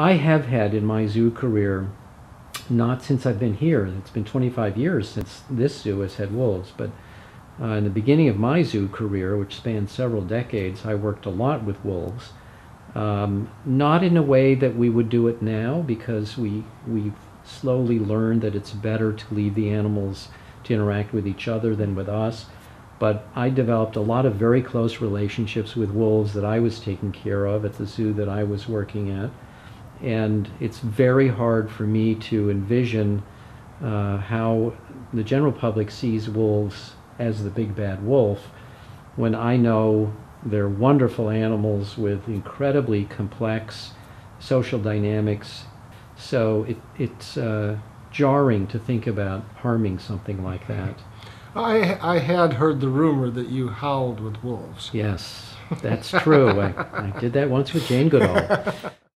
I have had in my zoo career, not since I've been here, it's been 25 years since this zoo has had wolves, but uh, in the beginning of my zoo career, which spanned several decades, I worked a lot with wolves. Um, not in a way that we would do it now, because we we slowly learned that it's better to leave the animals to interact with each other than with us. But I developed a lot of very close relationships with wolves that I was taking care of at the zoo that I was working at. And it's very hard for me to envision uh, how the general public sees wolves as the big bad wolf when I know they're wonderful animals with incredibly complex social dynamics. So it, it's uh, jarring to think about harming something like that. I, I had heard the rumor that you howled with wolves. Yes, that's true. I, I did that once with Jane Goodall.